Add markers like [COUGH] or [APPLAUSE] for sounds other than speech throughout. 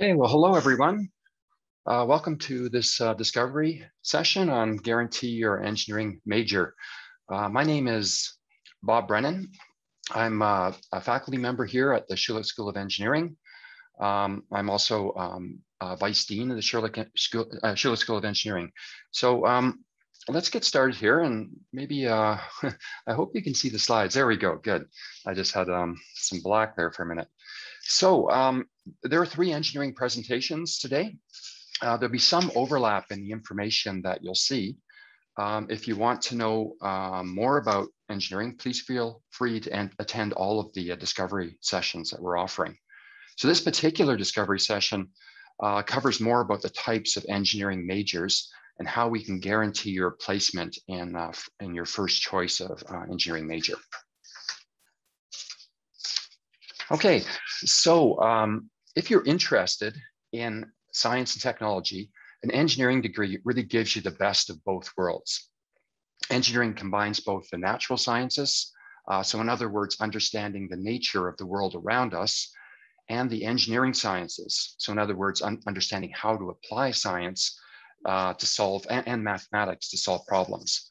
Okay, well, hello everyone. Uh, welcome to this uh, discovery session on Guarantee Your Engineering Major. Uh, my name is Bob Brennan. I'm uh, a faculty member here at the Schulich School of Engineering. Um, I'm also um, Vice Dean of the Schulich School, uh, Schulich School of Engineering. So um, let's get started here and maybe, uh, [LAUGHS] I hope you can see the slides. There we go, good. I just had um, some black there for a minute. So um, there are three engineering presentations today. Uh, there'll be some overlap in the information that you'll see. Um, if you want to know uh, more about engineering, please feel free to attend all of the uh, discovery sessions that we're offering. So this particular discovery session uh, covers more about the types of engineering majors and how we can guarantee your placement in, uh, in your first choice of uh, engineering major. Okay, so um, if you're interested in science and technology, an engineering degree really gives you the best of both worlds. Engineering combines both the natural sciences, uh, so in other words, understanding the nature of the world around us, and the engineering sciences. So in other words, un understanding how to apply science uh, to solve, and, and, mathematics to solve problems.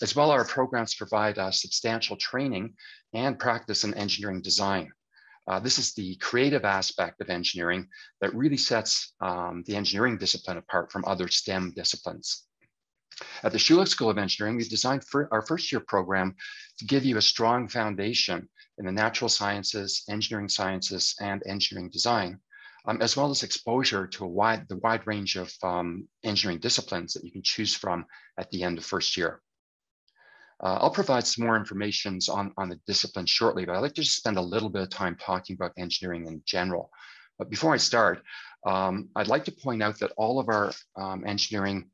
As well, our programs provide uh, substantial training and practice in engineering design. Uh, this is the creative aspect of engineering that really sets um, the engineering discipline apart from other STEM disciplines. At the Schulich School of Engineering, we've designed our first year program to give you a strong foundation in the natural sciences, engineering sciences, and engineering design, um, as well as exposure to a wide, the wide range of um, engineering disciplines that you can choose from at the end of first year. Uh, I'll provide some more information on, on the discipline shortly, but I'd like to just spend a little bit of time talking about engineering in general. But before I start, um, I'd like to point out that all of our um, engineering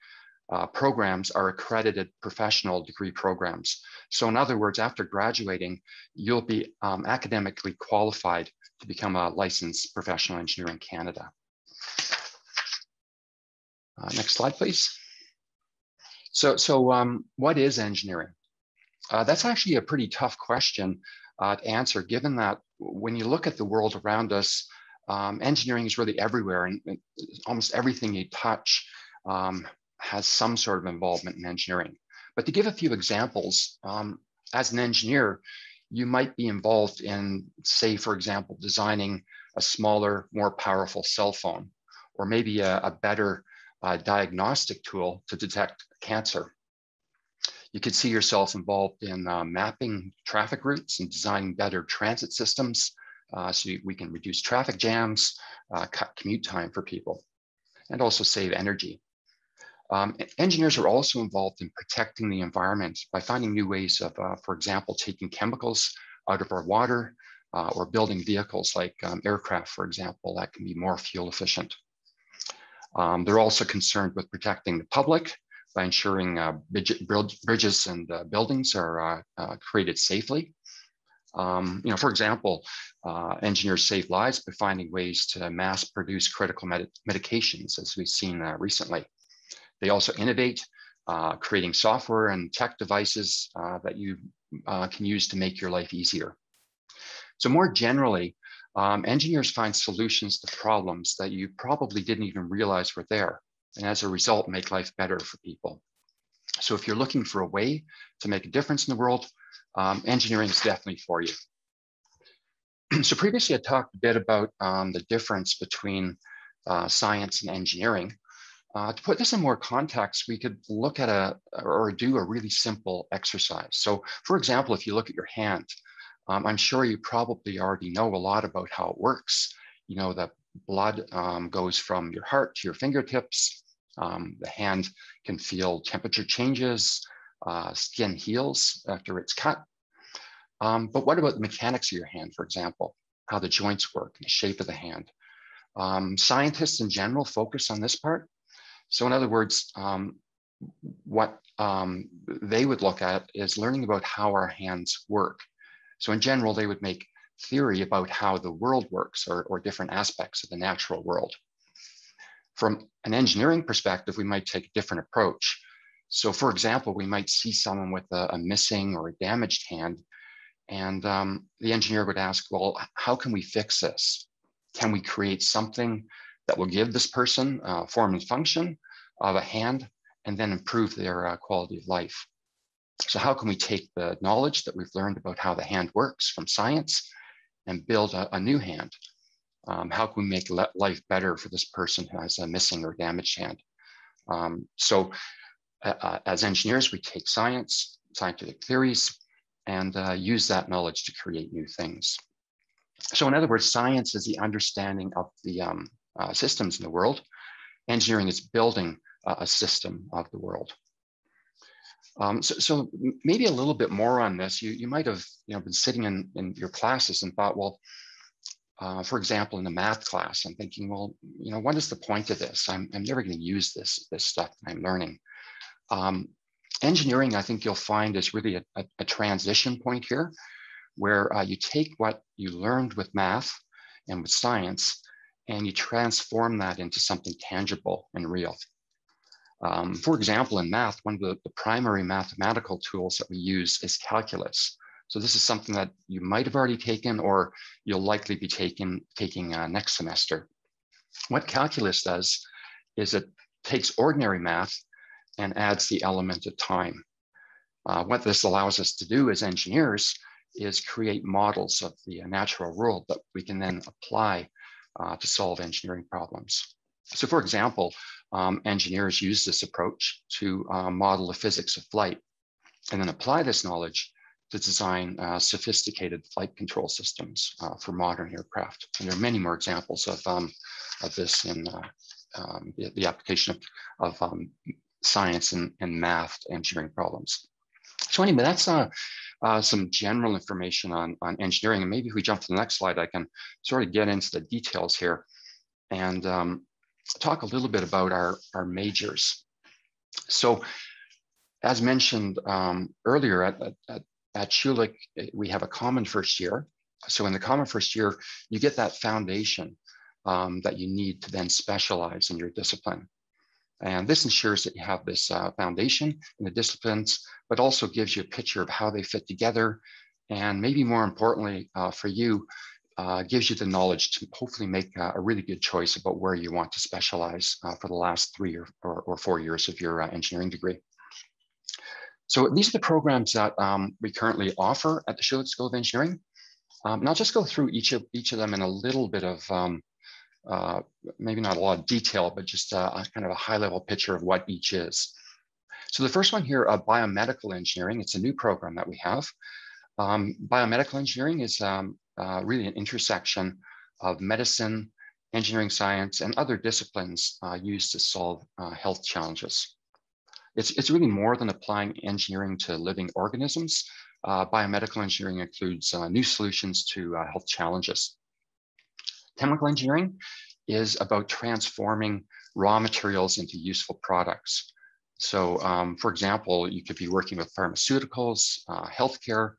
uh, programs are accredited professional degree programs. So in other words, after graduating, you'll be um, academically qualified to become a licensed professional engineer in Canada. Uh, next slide, please. So, so um, what is engineering? Uh, that's actually a pretty tough question uh, to answer, given that when you look at the world around us, um, engineering is really everywhere and, and almost everything you touch um, has some sort of involvement in engineering. But to give a few examples, um, as an engineer, you might be involved in, say, for example, designing a smaller, more powerful cell phone, or maybe a, a better uh, diagnostic tool to detect cancer. You could see yourself involved in uh, mapping traffic routes and designing better transit systems uh, so we can reduce traffic jams, uh, cut commute time for people, and also save energy. Um, engineers are also involved in protecting the environment by finding new ways of, uh, for example, taking chemicals out of our water uh, or building vehicles like um, aircraft, for example, that can be more fuel efficient. Um, they're also concerned with protecting the public by ensuring uh, bridges and uh, buildings are uh, uh, created safely. Um, you know, for example, uh, engineers save lives by finding ways to mass produce critical med medications, as we've seen recently. They also innovate, creating software and tech devices that you can use to make your life easier. So more generally, um, engineers find solutions to problems that you probably didn't even realize were there and as a result, make life better for people. So if you're looking for a way to make a difference in the world, um, engineering is definitely for you. [CLEARS THROAT] so previously I talked a bit about um, the difference between uh, science and engineering. Uh, to put this in more context, we could look at a or do a really simple exercise. So for example, if you look at your hand, um, I'm sure you probably already know a lot about how it works. You know that blood um, goes from your heart to your fingertips. Um, the hand can feel temperature changes, uh, skin heals after it's cut. Um, but what about the mechanics of your hand, for example, how the joints work, the shape of the hand? Um, scientists in general focus on this part. So in other words, um, what um, they would look at is learning about how our hands work. So in general, they would make theory about how the world works or, or different aspects of the natural world. From an engineering perspective, we might take a different approach. So for example, we might see someone with a, a missing or a damaged hand, and um, the engineer would ask, well, how can we fix this? can we create something that will give this person uh, form and function of a hand and then improve their uh, quality of life? So how can we take the knowledge that we've learned about how the hand works from science and build a, a new hand? Um, how can we make life better for this person who has a missing or damaged hand? Um, so uh, as engineers, we take science, scientific theories, and uh, use that knowledge to create new things. So in other words, science is the understanding of the um, uh, systems in the world. Engineering is building a system of the world. Um, so, so, maybe a little bit more on this. You, you might have you know, been sitting in, in your classes and thought, well, uh, for example, in the math class, I'm thinking, well, you know, what is the point of this? I'm, I'm never going to use this, this stuff that I'm learning. Um, engineering, I think you'll find is really a, a, a transition point here, where uh, you take what you learned with math and with science, and you transform that into something tangible and real. Um, for example, in math, one of the, the, primary mathematical tools that we use is calculus. So this is something that you might have already taken or you'll likely be taking, taking uh, next semester. What calculus does is it takes ordinary math and adds the element of time. Uh, what this allows us to do as engineers is create models of the natural world that we can then apply uh, to solve engineering problems. So for example, um, engineers use this approach to uh, model the physics of flight and then apply this knowledge to design uh, sophisticated flight control systems uh, for modern aircraft. And there are many more examples of, um, of this in uh, um, the, the, application of, of um, science and, and math engineering problems. So anyway, that's uh, uh, some general information on, on engineering. And maybe if we jump to the next slide, I can sort of get into the details here and um, talk a little bit about our, our majors. So as mentioned um, earlier at, at, at Schulich, we have a common first year. So in the common first year, you get that foundation um, that you need to then specialize in your discipline. And this ensures that you have this uh, foundation in the disciplines, but also gives you a picture of how they fit together. And maybe more importantly uh, for you, uh, gives you the knowledge to hopefully make uh, a really good choice about where you want to specialize uh, for the last three or, or, or, four years of your uh, engineering degree. So these are the programs that um, we currently offer at the Schulich School of Engineering. Um, and I'll just go through each of, each of them in a little bit of um, uh, maybe not a lot of detail, but just a, a, kind of a high level picture of what each is. So the first one here, uh, biomedical engineering, it's a new program that we have. Um, biomedical engineering is um, uh, really an intersection of medicine, engineering science, and other disciplines uh, used to solve uh, health challenges. It's, it's really more than applying engineering to living organisms. Uh, biomedical engineering includes new solutions to health challenges. Chemical engineering is about transforming raw materials into useful products. So um, for example, you could be working with pharmaceuticals, uh, healthcare,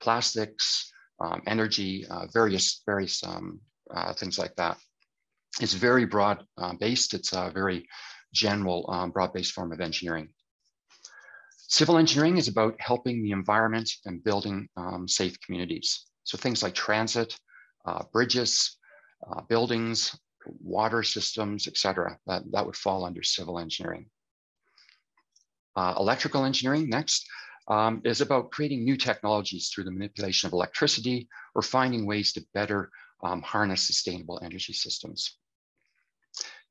plastics, um, energy, uh, various, various um, uh, things like that. It's very broad uh, based. It's a very general um, broad based form of engineering. Civil engineering is about helping the environment and building um, safe communities. So things like transit, uh, bridges, uh, buildings, water systems, et cetera. That, that would fall under civil engineering. Uh, electrical engineering next um, is about creating new technologies through the manipulation of electricity or finding ways to better um, harness sustainable energy systems.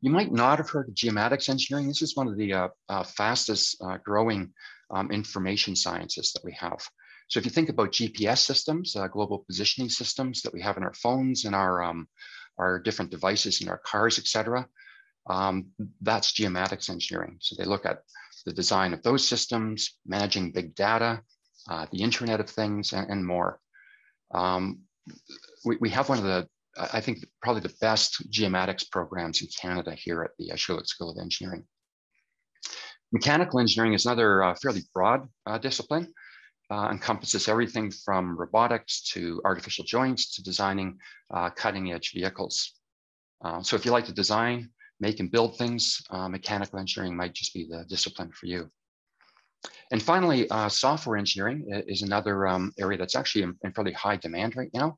You might not have heard of geomatics engineering. This is one of the uh, uh, fastest uh, growing um, information sciences that we have. So if you think about GPS systems, uh, global positioning systems that we have in our phones and our um, our different devices in our cars, et cetera. Um, that's geomatics engineering. So they look at the design of those systems, managing big data, uh, the Internet of Things, and, and more. Um, we, we, have one of the, I think, probably the best geomatics programs in Canada here at the Schulich School of Engineering. Mechanical engineering is another uh, fairly broad uh, discipline uh, encompasses everything from robotics to artificial joints to designing uh, cutting edge vehicles. Uh, so if you like to design, make and build things, uh, mechanical engineering might just be the discipline for you. And finally, software engineering is another um, area that's actually in, in, fairly high demand right now.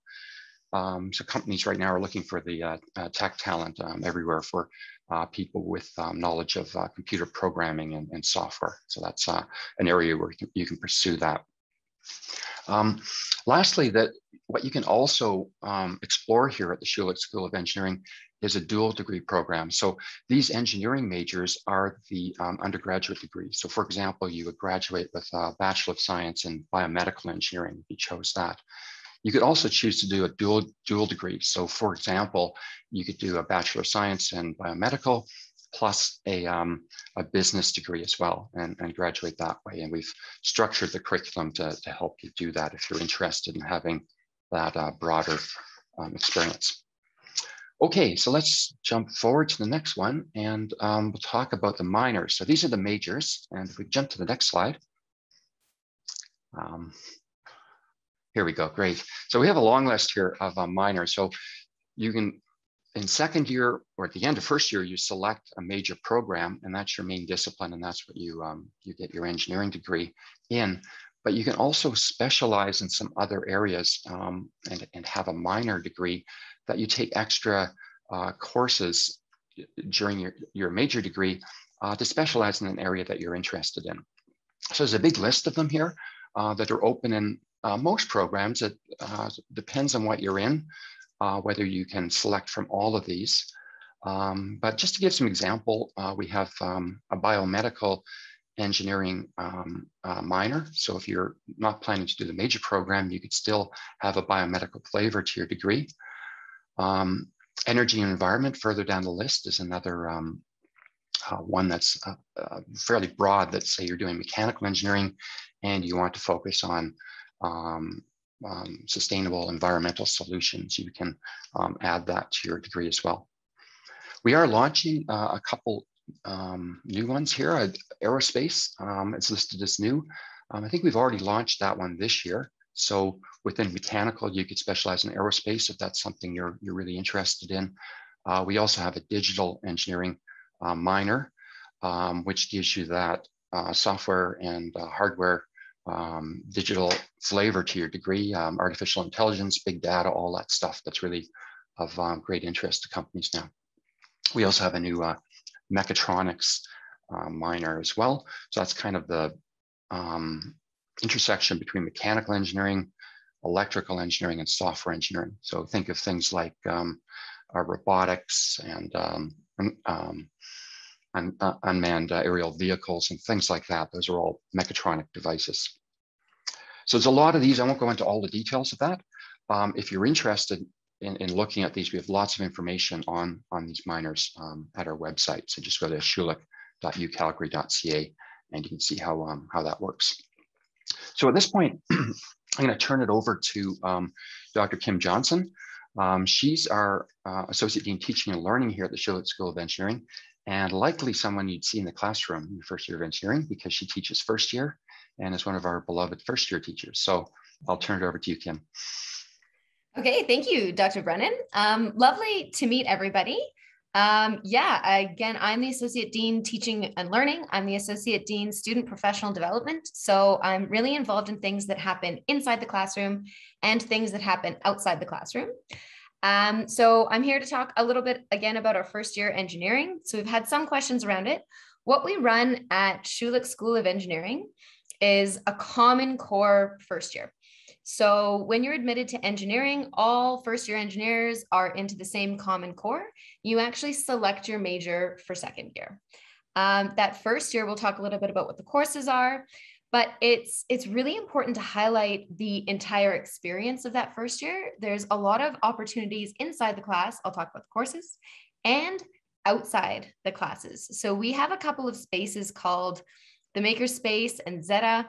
Um, so companies right now are looking for the tech talent um, everywhere for uh, people with um, knowledge of uh, computer programming and, and, software. So that's uh, an area where you can, pursue that. Um, lastly, that what you can also um, explore here at the Schulich School of Engineering is a dual degree program. So these engineering majors are the um, undergraduate degrees. So for example, you would graduate with a Bachelor of Science in Biomedical Engineering if you chose that. You could also choose to do a dual, dual degree. So for example, you could do a Bachelor of Science in Biomedical plus a, um, a business degree as well and, and graduate that way. And we've structured the curriculum to, to help you do that if you're interested in having that uh, broader um, experience. Okay, so let's jump forward to the next one and um, we'll talk about the minors. So these are the majors. And if we jump to the next slide, um, here we go, great. So we have a long list here of uh, minors. So you can, in second year or at the end of first year, you select a major program and that's your main discipline and that's what you, um, you get your engineering degree in. But you can also specialize in some other areas um, and, and have a minor degree that you take extra uh, courses during your, your major degree uh, to specialize in an area that you're interested in. So there's a big list of them here uh, that are open in uh, most programs, it uh, depends on what you're in, uh, whether you can select from all of these. Um, but just to give some example, uh, we have um, a biomedical engineering um, uh, minor. So if you're not planning to do the major program, you could still have a biomedical flavor to your degree. Um, energy and environment further down the list is another um, uh, one that's fairly broad that say you're doing mechanical engineering and you want to focus on um, um, sustainable environmental solutions, you can um, add that to your degree as well. We are launching uh, a couple um, new ones here. Uh, aerospace um, is listed as new. Um, I think we've already launched that one this year. So within mechanical, you could specialize in aerospace if that's something you're, you're really interested in. Uh, we also have a digital engineering uh, minor, which gives you that uh, software and uh, hardware um, digital flavor to your degree, um, artificial intelligence, big data, all that stuff that's really of um, great interest to companies now. We also have a new uh, mechatronics uh, minor as well. So that's kind of the um, intersection between mechanical engineering, electrical engineering, and software engineering. So think of things like um, uh, robotics and uh, unmanned uh, aerial vehicles and things like that. Those are all mechatronic devices. So there's a lot of these. I won't go into all the details of that. Um, if you're interested in, in, looking at these, we have lots of information on, on these minors um, at our website. So just go to schulich.ucalgary.ca and you can see how, um, how that works. So at this point, [CLEARS THROAT] I'm going to turn it over to um, Dr. Kim Johnson. Um, she's our uh, Associate Dean Teaching and Learning here at the Schulich School of Engineering, and likely someone you'd see in the classroom in your first year of engineering because she teaches first year and is one of our beloved first year teachers. So I'll turn it over to you, Kim. Okay, thank you, Dr. Brennan. Um, lovely to meet everybody. Um, yeah, again, I'm the Associate Dean Teaching and Learning. I'm the Associate Dean Student Professional Development. So I'm really involved in things that happen inside the classroom and things that happen outside the classroom. Um, so I'm here to talk a little bit again about our first year engineering. So we've had some questions around it. What we run at Schulich School of Engineering is a common core first year. So when you're admitted to engineering, all first year engineers are into the same common core. You actually select your major for second year. Um, that first year, we'll talk a little bit about what the courses are but it's it's really important to highlight the entire experience of that first year. There's a lot of opportunities inside the class. I'll talk about the courses and outside the classes. So we have a couple of spaces called the maker space and zeta.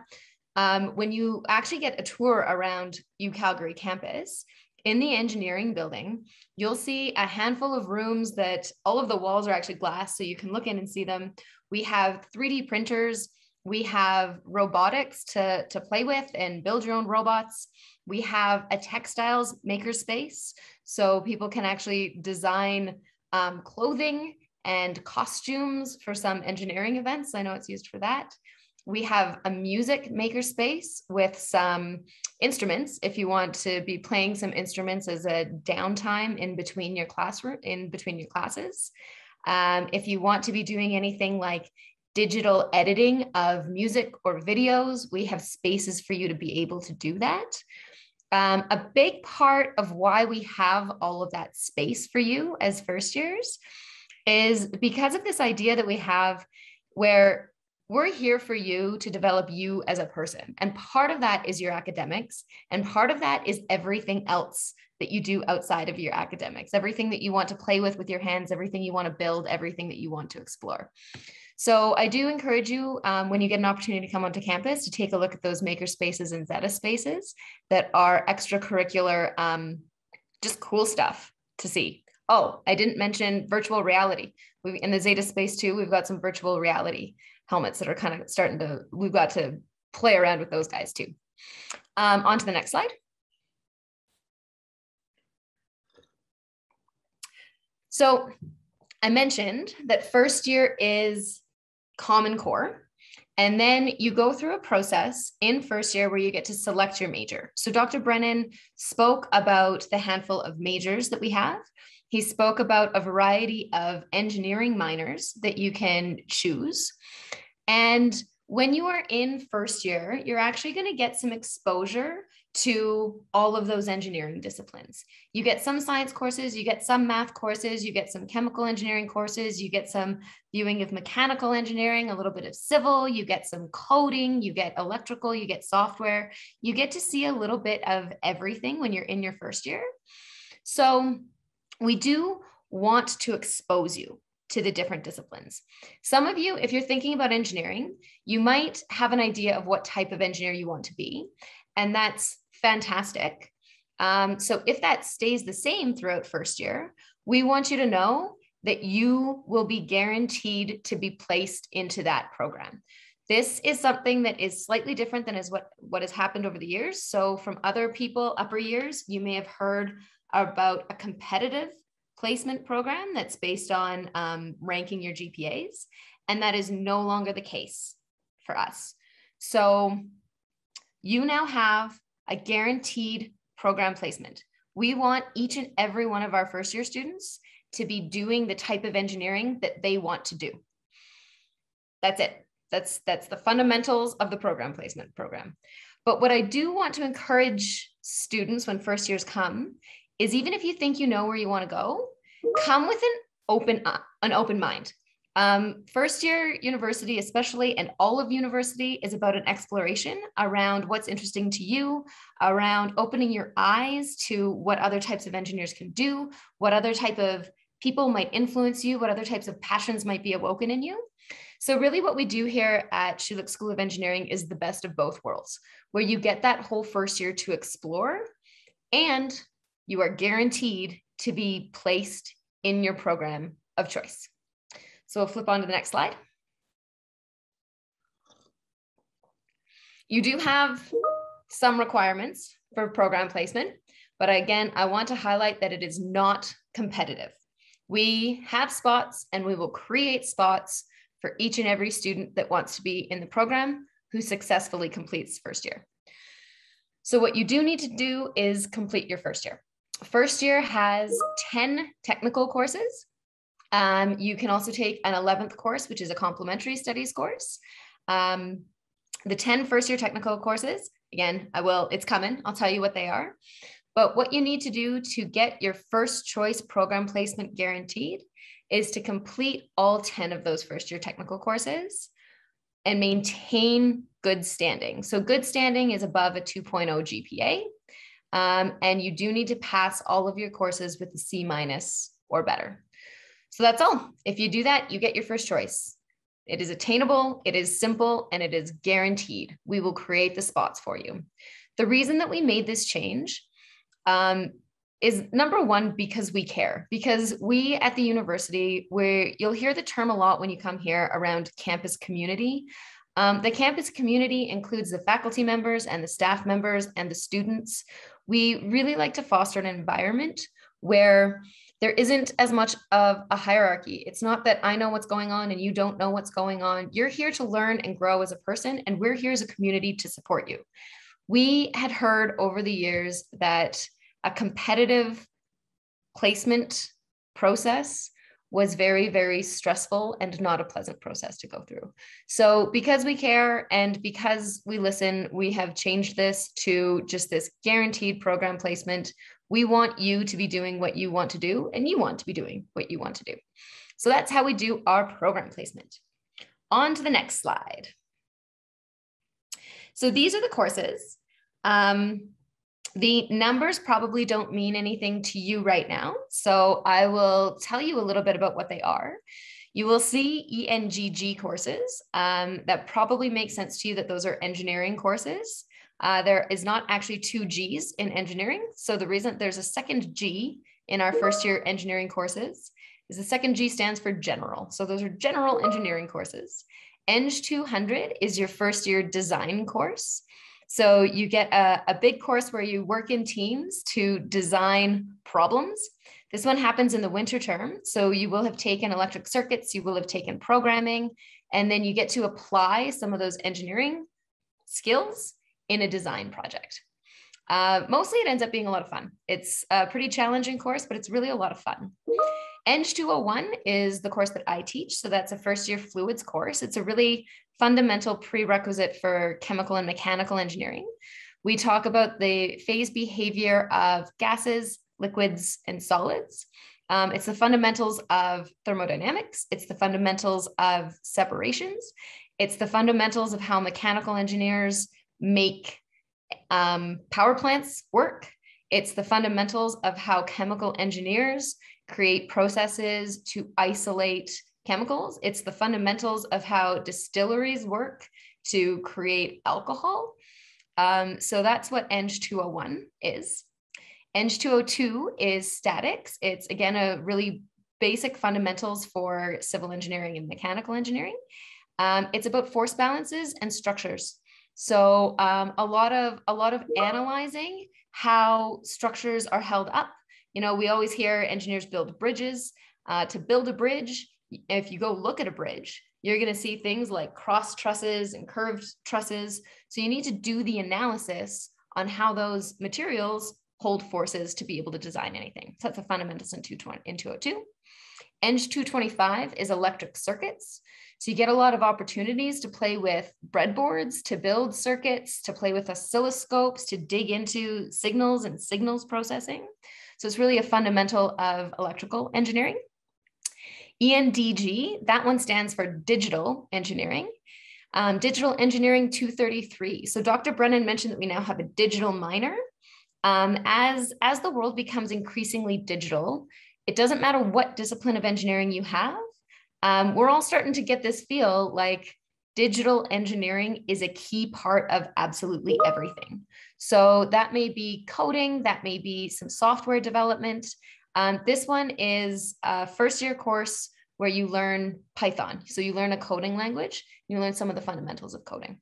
Um, when you actually get a tour around u calgary campus in the engineering building you'll see a handful of rooms that all of the walls are actually glass so you can look in and see them. We have 3d printers we have robotics to, to play with and build your own robots. We have a textiles makerspace. So people can actually design um, clothing and costumes for some engineering events. I know it's used for that. we have a music makerspace with some instruments if you want to be playing some instruments as a downtime in between your classroom in between your classes um, if you want to be doing anything like digital editing of music or videos we have spaces for you to be able to do that um, a big part of why we have all of that space for you as first years is because of this idea that we have where we're here for you to develop you as a person. And part of that is your academics. And part of that is everything else that you do outside of your academics, everything that you want to play with with your hands, everything you want to build, everything that you want to explore. So I do encourage you um, when you get an opportunity to come onto campus to take a look at those maker spaces and Zeta spaces that are extracurricular, um, just cool stuff to see. Oh, I didn't mention virtual reality. We, in the Zeta space too, we've got some virtual reality helmets that are kind of starting to, we've got to play around with those guys too. Um, on to the next slide. So I mentioned that first year is Common Core. And then you go through a process in first year where you get to select your major. So Dr. Brennan spoke about the handful of majors that we have. He spoke about a variety of engineering minors that you can choose. And when you are in first year, you're actually going to get some exposure to all of those engineering disciplines. You get some science courses, you get some math courses, you get some chemical engineering courses, you get some viewing of mechanical engineering, a little bit of civil, you get some coding, you get electrical, you get software. You get to see a little bit of everything when you're in your first year. So we do want to expose you to the different disciplines. Some of you, if you're thinking about engineering, you might have an idea of what type of engineer you want to be, and that's fantastic. Um, so if that stays the same throughout first year, we want you to know that you will be guaranteed to be placed into that program. This is something that is slightly different than is what, what has happened over the years. So from other people, upper years, you may have heard about a competitive placement program that's based on um, ranking your GPAs. And that is no longer the case for us. So you now have a guaranteed program placement. We want each and every one of our first year students to be doing the type of engineering that they want to do. That's it. That's that's the fundamentals of the program placement program. But what I do want to encourage students when first years come is even if you think you know where you want to go, come with an open uh, an open mind. Um, first year university, especially, and all of university is about an exploration around what's interesting to you, around opening your eyes to what other types of engineers can do, what other type of people might influence you, what other types of passions might be awoken in you. So, really, what we do here at Schulich School of Engineering is the best of both worlds, where you get that whole first year to explore and you are guaranteed to be placed in your program of choice. So we'll flip on to the next slide. You do have some requirements for program placement, but again, I want to highlight that it is not competitive. We have spots and we will create spots for each and every student that wants to be in the program who successfully completes first year. So what you do need to do is complete your first year. First year has 10 technical courses um, you can also take an 11th course, which is a complementary studies course. Um, the 10 first year technical courses, again, I will, it's coming, I'll tell you what they are. But what you need to do to get your first choice program placement guaranteed is to complete all 10 of those first year technical courses and maintain good standing. So, good standing is above a 2.0 GPA. Um, and you do need to pass all of your courses with a C minus or better. So that's all. If you do that, you get your first choice. It is attainable, it is simple, and it is guaranteed. We will create the spots for you. The reason that we made this change um, is number one, because we care, because we at the university, where you'll hear the term a lot when you come here around campus community. Um, the campus community includes the faculty members and the staff members and the students. We really like to foster an environment where there isn't as much of a hierarchy. It's not that I know what's going on and you don't know what's going on. You're here to learn and grow as a person, and we're here as a community to support you. We had heard over the years that a competitive placement process was very, very stressful and not a pleasant process to go through. So, because we care and because we listen, we have changed this to just this guaranteed program placement. We want you to be doing what you want to do, and you want to be doing what you want to do. So, that's how we do our program placement. On to the next slide. So, these are the courses. Um, the numbers probably don't mean anything to you right now. So I will tell you a little bit about what they are. You will see ENGG courses. Um, that probably makes sense to you that those are engineering courses. Uh, there is not actually two G's in engineering. So the reason there's a second G in our first year engineering courses is the second G stands for general. So those are general engineering courses. Eng 200 is your first year design course. So you get a, a big course where you work in teams to design problems. This one happens in the winter term. So you will have taken electric circuits, you will have taken programming, and then you get to apply some of those engineering skills in a design project. Uh, mostly it ends up being a lot of fun. It's a pretty challenging course, but it's really a lot of fun. Eng 201 is the course that I teach. So that's a first year fluids course. It's a really fundamental prerequisite for chemical and mechanical engineering. We talk about the phase behavior of gases, liquids, and solids. Um, it's the fundamentals of thermodynamics. It's the fundamentals of separations. It's the fundamentals of how mechanical engineers make um, power plants work. It's the fundamentals of how chemical engineers create processes to isolate chemicals. It's the fundamentals of how distilleries work to create alcohol. Um, so that's what Eng 201 is. Eng 202 is statics. It's again a really basic fundamentals for civil engineering and mechanical engineering. Um, it's about force balances and structures. So um, a lot of a lot of analyzing how structures are held up. You know, we always hear engineers build bridges. Uh, to build a bridge, if you go look at a bridge, you're going to see things like cross trusses and curved trusses. So you need to do the analysis on how those materials hold forces to be able to design anything. So that's the fundamentals in, 220, in 202. Eng 225 is electric circuits. So you get a lot of opportunities to play with breadboards, to build circuits, to play with oscilloscopes, to dig into signals and signals processing. So it's really a fundamental of electrical engineering. ENDG, that one stands for digital engineering. Um, digital engineering 233. So Dr. Brennan mentioned that we now have a digital minor. Um, as, as the world becomes increasingly digital, it doesn't matter what discipline of engineering you have. Um, we're all starting to get this feel like digital engineering is a key part of absolutely everything. So that may be coding, that may be some software development, um, this one is a first year course where you learn Python. So you learn a coding language, you learn some of the fundamentals of coding.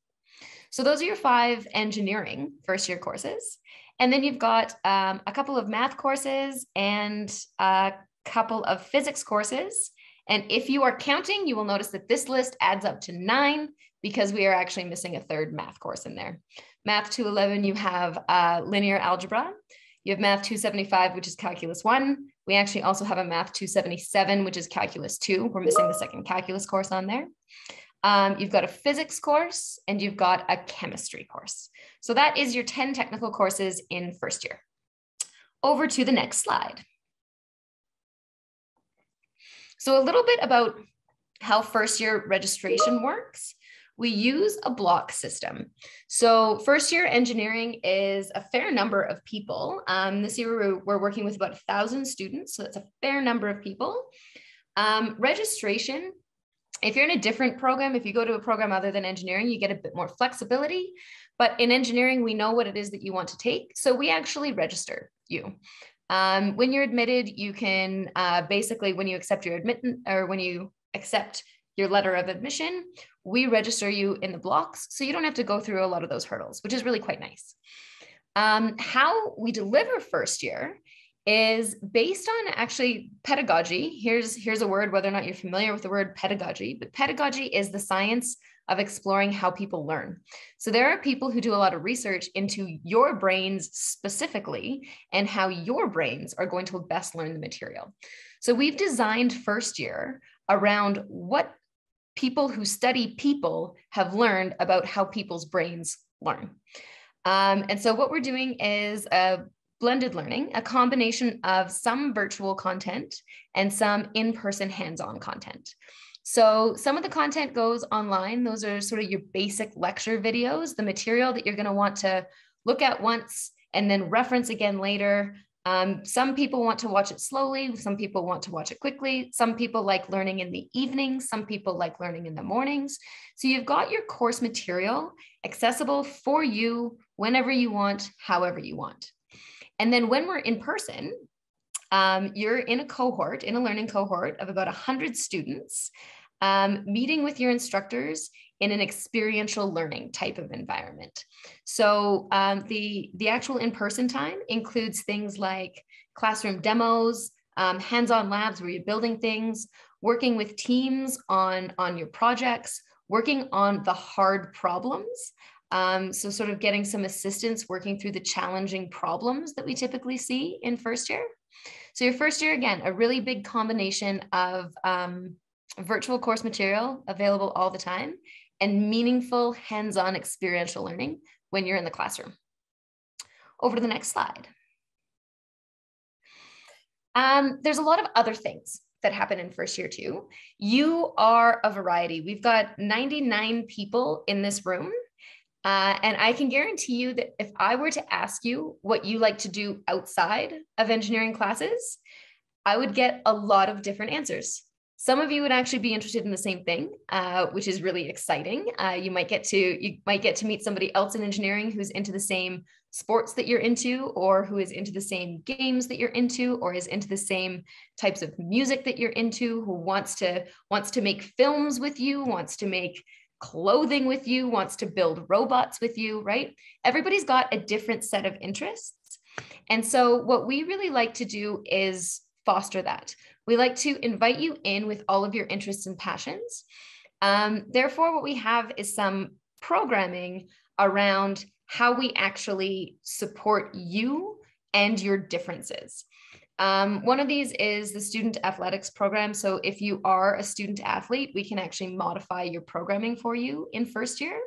So those are your five engineering first year courses. And then you've got um, a couple of math courses and a couple of physics courses. And if you are counting, you will notice that this list adds up to nine because we are actually missing a third math course in there. Math 211, you have uh, linear algebra. You have Math 275, which is Calculus 1. We actually also have a Math 277, which is Calculus 2. We're missing the second calculus course on there. Um, you've got a physics course and you've got a chemistry course. So that is your 10 technical courses in first year. Over to the next slide. So a little bit about how first year registration works we use a block system. So first year engineering is a fair number of people. Um, this year we're, working with about a thousand students, so that's a fair number of people. Um, registration, if you're in a different program, if you go to a program other than engineering, you get a bit more flexibility. But in engineering, we know what it is that you want to take. So we actually register you. Um, when you're admitted, you can uh, basically, when you accept your admittance or when you accept your letter of admission, we register you in the blocks. So you don't have to go through a lot of those hurdles, which is really quite nice. Um, how we deliver first year is based on actually pedagogy. Here's, here's a word, whether or not you're familiar with the word pedagogy, but pedagogy is the science of exploring how people learn. So there are people who do a lot of research into your brains specifically and how your brains are going to best learn the material. So we've designed first year around what people who study people have learned about how people's brains learn. Um, and so what we're doing is a blended learning, a combination of some virtual content and some in-person hands-on content. So some of the content goes online. Those are sort of your basic lecture videos, the material that you're going to want to look at once and then reference again later. Um, some people want to watch it slowly. Some people want to watch it quickly. Some people like learning in the evenings. Some people like learning in the mornings. So you've got your course material accessible for you whenever you want, however you want. And then when we're in person, um, you're in a cohort, in a learning cohort of about 100 students, um, meeting with your instructors in an experiential learning type of environment. So um, the, the actual in-person time includes things like classroom demos, um, hands-on labs where you're building things, working with teams on, on your projects, working on the hard problems. Um, so sort of getting some assistance working through the challenging problems that we typically see in first year. So your first year, again, a really big combination of um, virtual course material available all the time and meaningful hands-on experiential learning when you're in the classroom. Over to the next slide. Um, there's a lot of other things that happen in first year too. You are a variety. We've got 99 people in this room uh, and I can guarantee you that if I were to ask you what you like to do outside of engineering classes, I would get a lot of different answers. Some of you would actually be interested in the same thing, uh, which is really exciting. Uh, you might get to you might get to meet somebody else in engineering who's into the same sports that you're into, or who is into the same games that you're into, or is into the same types of music that you're into, who wants to wants to make films with you, wants to make clothing with you, wants to build robots with you, right? Everybody's got a different set of interests. And so, what we really like to do is foster that. We like to invite you in with all of your interests and passions. Um, therefore, what we have is some programming around how we actually support you and your differences. Um, one of these is the student athletics program. So if you are a student athlete, we can actually modify your programming for you in first year.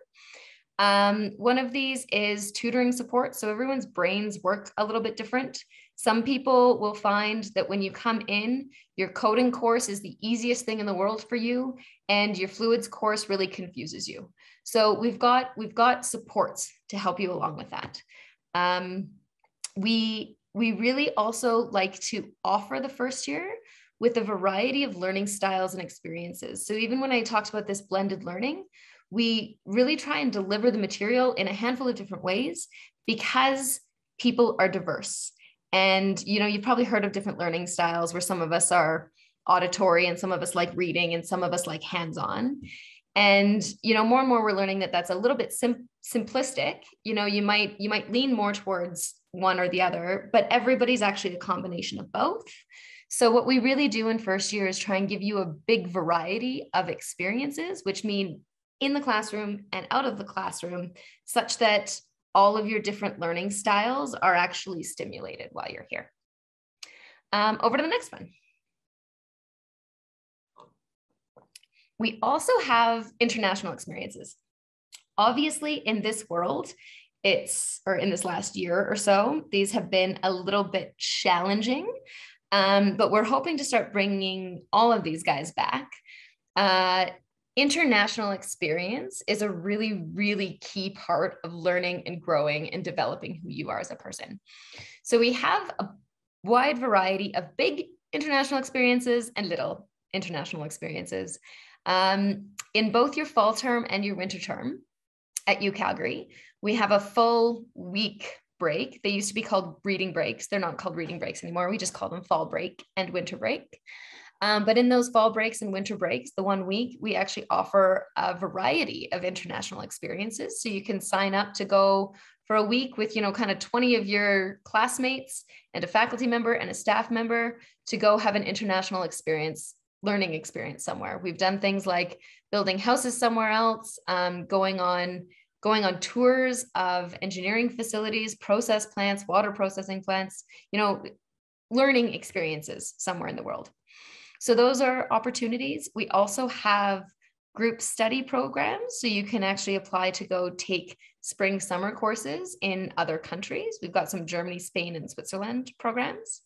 Um, one of these is tutoring support. So everyone's brains work a little bit different. Some people will find that when you come in, your coding course is the easiest thing in the world for you, and your fluids course really confuses you. So we've got we've got supports to help you along with that. Um, we we really also like to offer the first year with a variety of learning styles and experiences. So even when I talked about this blended learning, we really try and deliver the material in a handful of different ways because people are diverse. And you know, you've probably heard of different learning styles where some of us are auditory and some of us like reading and some of us like hands-on. And you know, more and more we're learning that that's a little bit sim- simplistic. You know, you might you might lean more towards one or the other, but everybody's actually a combination of both. So, what we really do in first year is try and give you a big variety of experiences, which mean in the classroom and out of the classroom, such that all of your different learning styles are actually stimulated while you're here. Um, over to the next one. We also have international experiences. Obviously, in this world, it's or in this last year or so these have been a little bit challenging. Um, but we're hoping to start bringing all of these guys back. Uh, international experience is a really really key part of learning and growing and developing who you are as a person. So we have a wide variety of big international experiences and little international experiences. Um, in both your fall term and your winter term at U Calgary. We have a full week break. They used to be called reading breaks. They're not called reading breaks anymore. We just call them fall break and winter break. Um, but in those fall breaks and winter breaks, the one week, we actually offer a variety of international experiences. So you can sign up to go for a week with, you know, kind of 20 of your classmates and a faculty member and a staff member to go have an international experience, learning experience somewhere. We've done things like building houses somewhere else, um, going on going on tours of engineering facilities, process plants, water processing plants, you know, learning experiences somewhere in the world. So those are opportunities. We also have group study programs. So you can actually apply to go take spring summer courses in other countries. We've got some Germany, Spain, and Switzerland programs.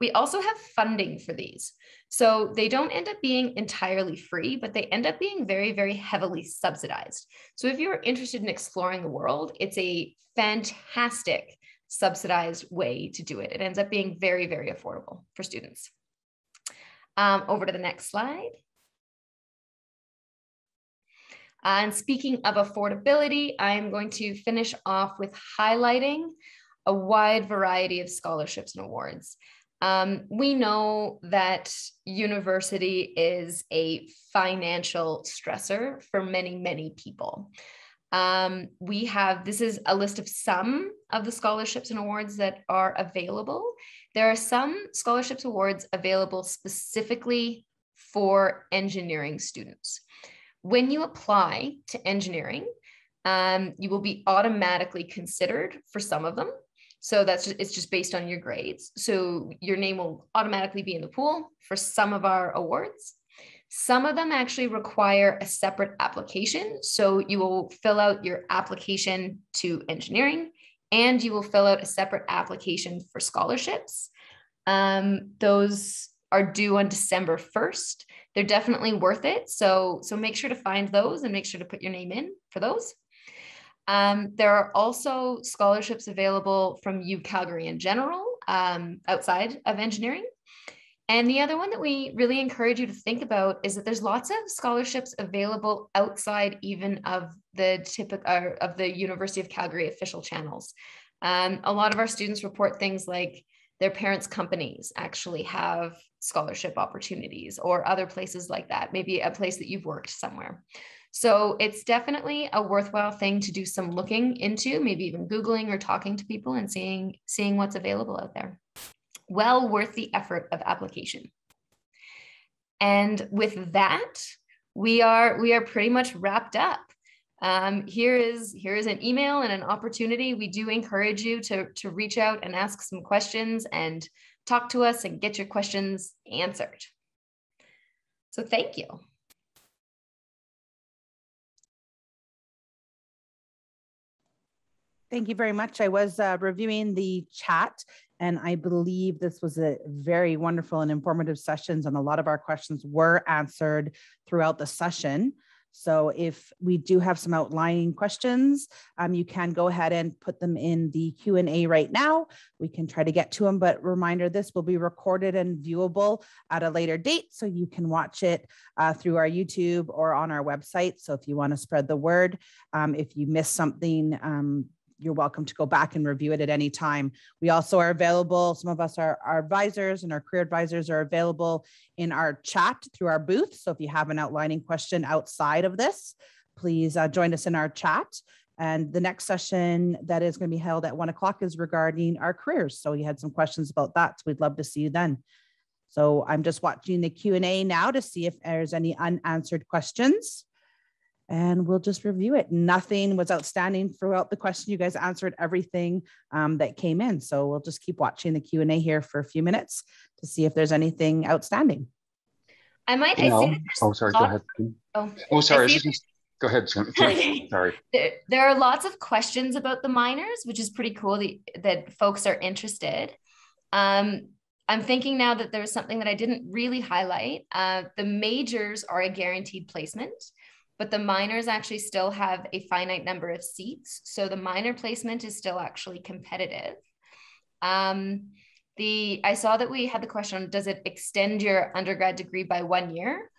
We also have funding for these. So they don't end up being entirely free, but they end up being very, very heavily subsidized. So if you're interested in exploring the world, it's a fantastic subsidized way to do it. It ends up being very, very affordable for students. Um, over to the next slide. And speaking of affordability, I'm going to finish off with highlighting a wide variety of scholarships and awards. Um, we know that university is a financial stressor for many, many people. Um, we have, this is a list of some of the scholarships and awards that are available. There are some scholarships awards available specifically for engineering students. When you apply to engineering, um, you will be automatically considered for some of them. So that's just, it's just based on your grades. So your name will automatically be in the pool for some of our awards. Some of them actually require a separate application. So you will fill out your application to engineering and you will fill out a separate application for scholarships. Um, those are due on December 1st. They're definitely worth it. So, so make sure to find those and make sure to put your name in for those. Um, there are also scholarships available from U Calgary in general, um, outside of engineering. And the other one that we really encourage you to think about is that there's lots of scholarships available outside even of the typical uh, of the University of Calgary official channels. Um, a lot of our students report things like their parents' companies actually have scholarship opportunities or other places like that, maybe a place that you've worked somewhere. So it's definitely a worthwhile thing to do some looking into, maybe even Googling or talking to people and seeing, seeing what's available out there well worth the effort of application. And with that, we are we are pretty much wrapped up. Um, here is here is an email and an opportunity. We do encourage you to to reach out and ask some questions and talk to us and get your questions answered. So thank you. Thank you very much. I was uh, reviewing the chat and I believe this was a very wonderful and informative sessions and a lot of our questions were answered throughout the session. So if we do have some outlining questions, um, you can go ahead and put them in the Q&A right now. We can try to get to them, but reminder, this will be recorded and viewable at a later date. So you can watch it uh, through our YouTube or on our website. So if you wanna spread the word, um, if you miss something, um, you're welcome to go back and review it at any time. We also are available, some of us are our advisors and our career advisors are available in our chat through our booth. So if you have an outlining question outside of this, please uh, join us in our chat. And the next session that is going to be held at one o'clock is regarding our careers. So you had some questions about that. So we'd love to see you then. So I'm just watching the Q&A now to see if there's any unanswered questions and we'll just review it. Nothing was outstanding throughout the question. You guys answered everything um, that came in. So we'll just keep watching the Q&A here for a few minutes to see if there's anything outstanding. I might. I oh, sorry. Go ahead. Oh, oh sorry. Just, go ahead. [LAUGHS] sorry. There, there, are lots of questions about the minors, which is pretty cool that, that folks are interested. Um, I'm thinking now that there's something that I didn't really highlight. Uh, the majors are a guaranteed placement but the minors actually still have a finite number of seats. So the minor placement is still actually competitive. Um, the I saw that we had the question, does it extend your undergrad degree by one year?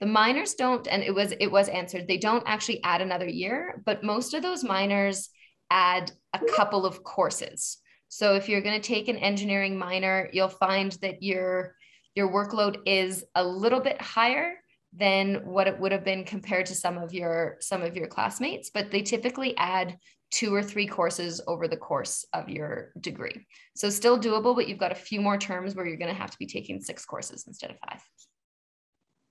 The minors don't, and it was it was answered. They don't actually add another year, but most of those minors add a couple of courses. So if you're going to take an engineering minor, you'll find that you're your workload is a little bit higher than what it would have been compared to some of your some of your classmates but they typically add two or three courses over the course of your degree so still doable but you've got a few more terms where you're going to have to be taking six courses instead of five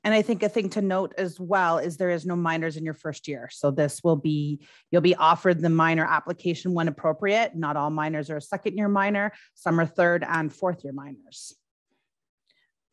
and I think a thing to note as well is there is no minors in your first year. So this will be, you'll be offered the minor application when appropriate. Not all minors are a second year minor, some are third and fourth year minors.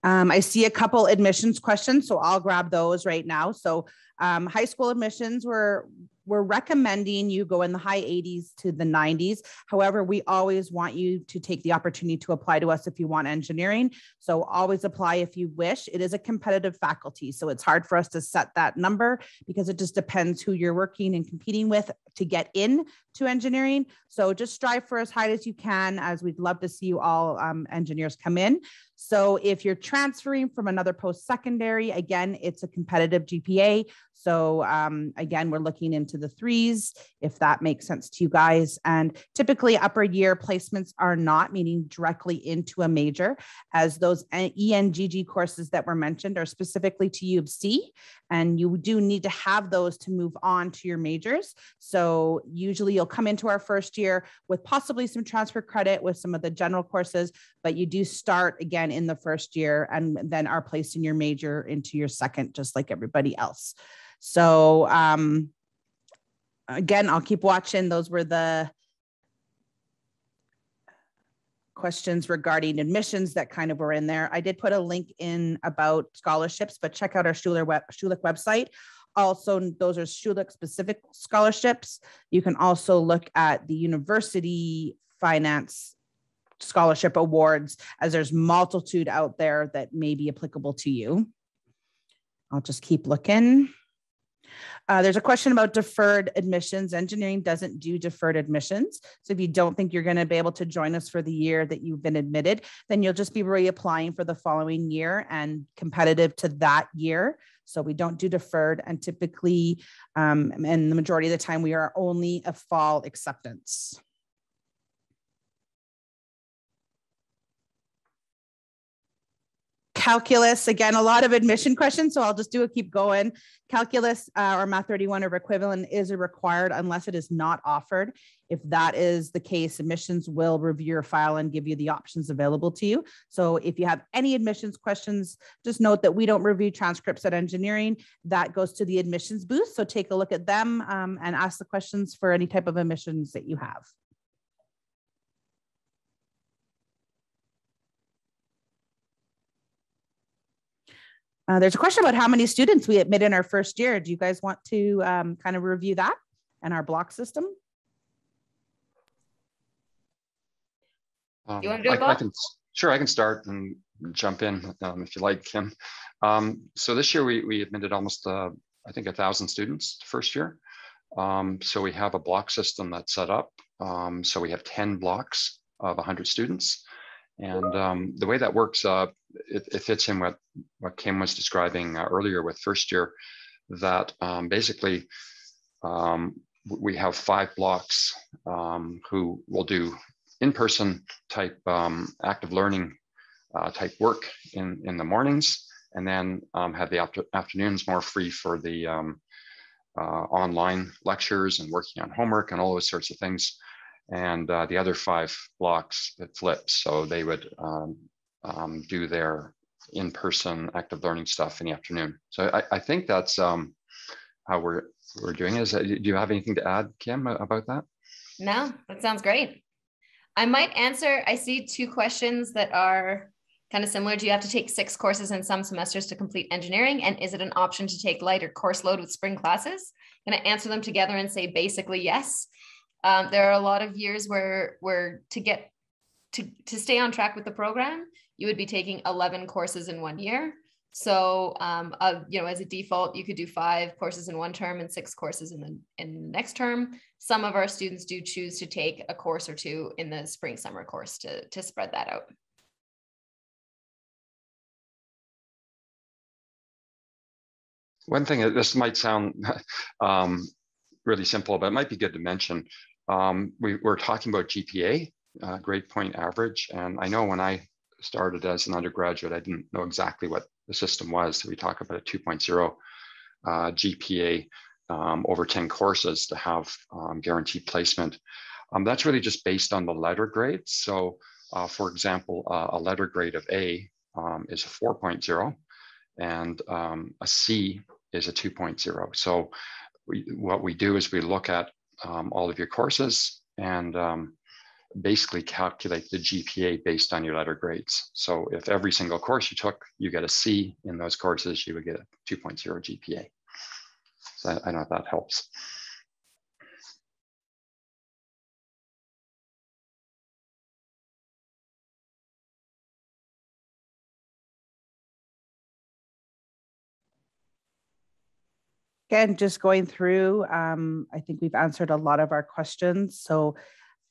Um, I see a couple admissions questions, so I'll grab those right now. So um, high school admissions were we're recommending you go in the high 80s to the 90s. However, we always want you to take the opportunity to apply to us if you want engineering. So always apply if you wish. It is a competitive faculty. So it's hard for us to set that number because it just depends who you're working and competing with to get in to engineering. So just strive for as high as you can, as we'd love to see you all um, engineers come in. So if you're transferring from another post-secondary, again, it's a competitive GPA. So um, again, we're looking into the threes, if that makes sense to you guys. And typically upper year placements are not, meaning directly into a major, as those ENGG courses that were mentioned are specifically to U of C. And you do need to have those to move on to your majors. So usually you'll come into our first year with possibly some transfer credit with some of the general courses, but you do start again in the first year and then are placed in your major into your second, just like everybody else. So um, again, I'll keep watching. Those were the questions regarding admissions that kind of were in there. I did put a link in about scholarships, but check out our Schuler web, Schulich website. Also, those are Schulich specific scholarships. You can also look at the university finance scholarship awards as there's multitude out there that may be applicable to you. I'll just keep looking. Uh, there's a question about deferred admissions. Engineering doesn't do deferred admissions. So if you don't think you're going to be able to join us for the year that you've been admitted, then you'll just be reapplying for the following year and competitive to that year. So we don't do deferred, and typically, um, and the majority of the time, we are only a fall acceptance. Calculus, again, a lot of admission questions, so I'll just do a keep going. Calculus uh, or Math 31 or equivalent is required unless it is not offered. If that is the case, admissions will review your file and give you the options available to you. So if you have any admissions questions, just note that we don't review transcripts at engineering. That goes to the admissions booth. So take a look at them um, and ask the questions for any type of admissions that you have. Uh, there's a question about how many students we admit in our first year. Do you guys want to um, kind of review that and our block system? Um, you want to do it, I, I can, Sure, I can start and jump in um, if you like, Kim. Um, so this year we, we admitted almost, uh, I think, a thousand students first year. Um, so we have a block system that's set up. Um, so we have 10 blocks of 100 students. And um, the way that works, uh, it, it, fits in what, what Kim was describing uh, earlier with first year, that um, basically um, we have five blocks um, who will do in-person type um, active learning uh, type work in, in the mornings, and then um, have the after, afternoons more free for the uh, online lectures and working on homework and all those sorts of things and uh, the other five blocks that flip. So they would um, um, do their in-person active learning stuff in the afternoon. So I, I think that's um, how we're we're doing. Is do you have anything to add, Kim, about that? No, that sounds great. I might answer. I see two questions that are kind of similar. Do you have to take six courses in some semesters to complete engineering? And is it an option to take lighter course load with spring classes? I'm going to answer them together and say basically yes. Um, there are a lot of years where where to get to to stay on track with the program, you would be taking 11 courses in one year. So, um, uh, you know, as a default, you could do five courses in one term and six courses in the in the next term. Some of our students do choose to take a course or two in the spring summer course to to spread that out. One thing, this might sound [LAUGHS] um, really simple, but it might be good to mention. Um, we, are talking about GPA, uh, grade point average. And I know when I started as an undergraduate, I didn't know exactly what the system was. So we talk about a 2.0 uh, GPA um, over 10 courses to have um, guaranteed placement. Um, that's really just based on the letter grades. So uh, for example, uh, a letter grade of A um, is a 4.0 and um, a C is a 2.0. So we, what we do is we look at um, all of your courses and basically calculate the GPA based on your letter grades. So if every single course you took, you get a C in those courses, you would get a 2.0 GPA. So I, I know that helps. Again, just going through, um, I think we've answered a lot of our questions. So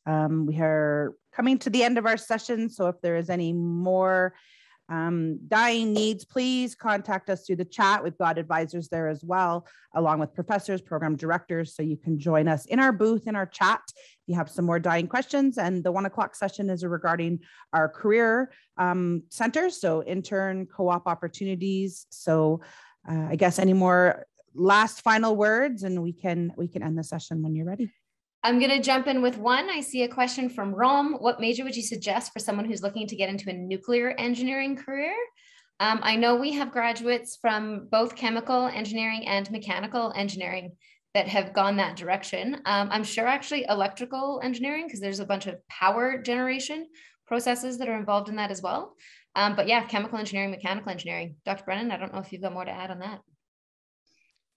um, we are coming to the end of our session. So if there is any more um, dying needs, please contact us through the chat. We've got advisors there as well, along with professors, program directors. So you can join us in our booth, in our chat. If you have some more dying questions. And the one o'clock session is regarding our career um, centers, so intern co-op opportunities. So uh, I guess any more last final words and we can we can end the session when you're ready. I'm going to jump in with one. I see a question from Rom. What major would you suggest for someone who's looking to get into a nuclear engineering career? Um, I know we have graduates from both chemical engineering and mechanical engineering that have gone that direction. Um, I'm sure actually electrical engineering, because there's a bunch of power generation processes that are involved in that as well. Um, but yeah, chemical engineering, mechanical engineering. Dr. Brennan, I don't know if you've got more to add on that.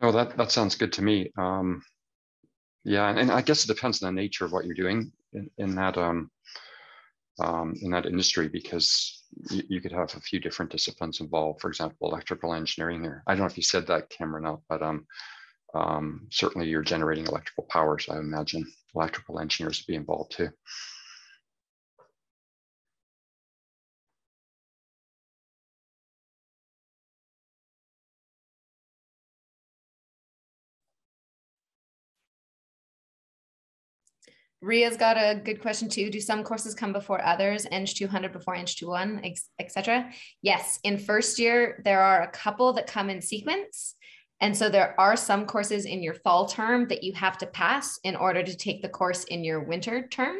Oh, that, that sounds good to me. Um, yeah, and, and, I guess it depends on the nature of what you're doing in, in that um, um, in that industry because you, you, could have a few different disciplines involved. For example, electrical engineering here. I don't know if you said that, Cameron, out, but um, um, certainly you're generating electrical power, so I imagine electrical engineers would be involved too. Ria's got a good question too. Do some courses come before others, Eng 200 before Eng 21, etc.? Yes, in first year, there are a couple that come in sequence. And so there are some courses in your fall term that you have to pass in order to take the course in your winter term.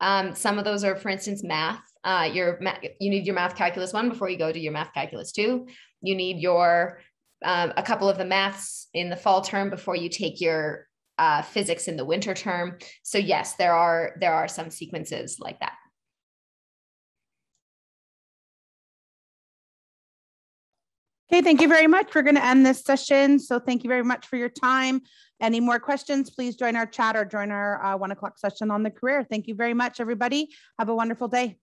Um, some of those are, for instance, math. Uh, your you need your math calculus one before you go to your math calculus two. You need your um, a couple of the maths in the fall term before you take your uh, physics in the winter term. So yes, there are there are some sequences like that. Okay, thank you very much. We're going to end this session. So thank you very much for your time. Any more questions, please join our chat or join our uh, one o'clock session on the career. Thank you very much, everybody. Have a wonderful day.